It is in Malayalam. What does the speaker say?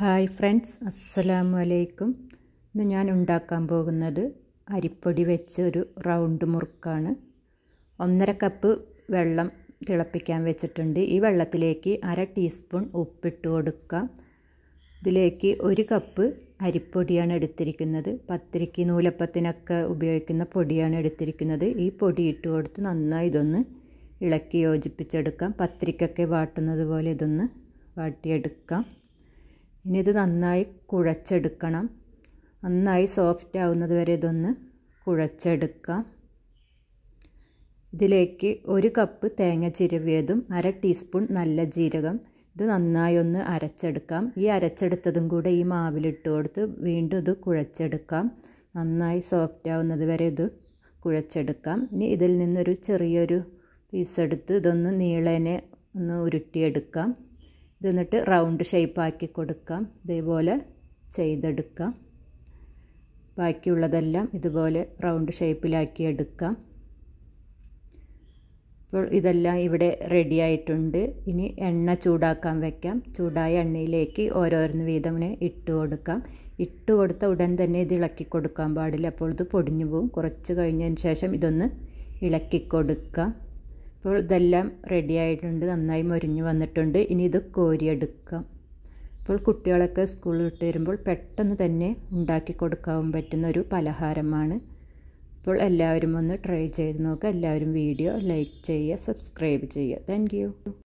ഹായ് ഫ്രണ്ട്സ് അസ്സലാമു അലൈക്കും ഇന്ന് ഞാൻ ഉണ്ടാക്കാൻ പോകുന്നത് അരിപ്പൊടി വെച്ച് ഒരു റൗണ്ട് മുറുക്കാണ്. ഒന്നര കപ്പ് വെള്ളം തിളപ്പിക്കാൻ വെച്ചിട്ടുണ്ട്. ഈ വെള്ളത്തിലേക്ക് അര ടീസ്പൂൺ ഉപ്പിട്ട് കൊടുക്കാം. ഇതിലേക്ക് ഒരു കപ്പ് അരിപ്പൊടിയാണ് എടുത്തിരിക്കുന്നത്. പത്തിരിക്ക് നൂലപ്പത്തിനൊക്കെ ഉപയോഗിക്കുന്ന പൊടിയാണ് എടുത്തിരിക്കുന്നത്. ഈ പൊടി ഇട്ട് കൊടുത്ത് നന്നായി ഇതൊന്ന് ഇളക്കി യോജിപ്പിച്ചെടുക്കാം. പത്തിരിക്കൊക്കെ വാട്ടുന്നത് പോലെ ഇതൊന്ന് വാട്ടിയെടുക്കാം. ഇനി ഇത് നന്നായി കുഴച്ചെടുക്കണം. നന്നായി സോഫ്റ്റ് ആവുന്നത് വരെ ഇതൊന്ന് കുഴച്ചെടുക്കാം. ഇതിലേക്ക് ഒരു കപ്പ് തേങ്ങ ചിരവിയതും അര ടീസ്പൂൺ നല്ല ജീരകം. ഇത് നന്നായി ഒന്ന് അരച്ചെടുക്കാം. ഈ അരച്ചെടുത്തതും കൂടെ ഈ മാവിലിട്ട് കൊടുത്ത് വീണ്ടും ഇത് കുഴച്ചെടുക്കാം. നന്നായി സോഫ്റ്റ് ആവുന്നത് വരെ ഇത് കുഴച്ചെടുക്കാം. ഇനി ഇതിൽ നിന്നൊരു ചെറിയൊരു പീസ് എടുത്ത് ഇതൊന്ന് നീളനെ ഒന്ന് ഉരുട്ടിയെടുക്കാം. ഇത് എന്നിട്ട് റൗണ്ട് ഷേപ്പാക്കി കൊടുക്കാം. ഇതേപോലെ ചെയ്തെടുക്കാം. ബാക്കിയുള്ളതെല്ലാം ഇതുപോലെ റൗണ്ട് ഷേപ്പിലാക്കി എടുക്കാം. ഇപ്പോൾ ഇതെല്ലാം ഇവിടെ റെഡി ആയിട്ടുണ്ട്. ഇനി എണ്ണ ചൂടാക്കാൻ വെക്കാം. ചൂടായ എണ്ണയിലേക്ക് ഓരോരുന്ന് വീതം ഇട്ട് കൊടുക്കാം. ഇട്ട് കൊടുത്ത ഉടൻ തന്നെ ഇത് ഇളക്കി കൊടുക്കാൻ പാടില്ല. അപ്പോൾ ഇത് പൊടിഞ്ഞു പോകും. കുറച്ച് കഴിഞ്ഞതിന് ശേഷം ഇതൊന്ന് ഇളക്കി കൊടുക്കാം. ഇപ്പോൾ ഇതെല്ലാം റെഡി ആയിട്ടുണ്ട്. നന്നായി മൊരിഞ്ഞു വന്നിട്ടുണ്ട്. ഇനി ഇത് കോരിയെടുക്കാം. ഇപ്പോൾ കുട്ടികളൊക്കെ സ്കൂളിൽ വിട്ട് വരുമ്പോൾ പെട്ടെന്ന് തന്നെ ഉണ്ടാക്കി കൊടുക്കാൻ പറ്റുന്ന ഒരു പലഹാരമാണ്. ഇപ്പോൾ എല്ലാവരും ഒന്ന് ട്രൈ ചെയ്ത് നോക്കുക എല്ലാവരും വീഡിയോ ലൈക്ക് ചെയ്യുക സബ്സ്ക്രൈബ് ചെയ്യുക. താങ്ക്